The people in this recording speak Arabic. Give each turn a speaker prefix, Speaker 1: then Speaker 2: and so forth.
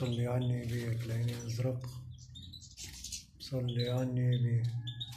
Speaker 1: صلي عني بيك لين أزرق صلي عني بيك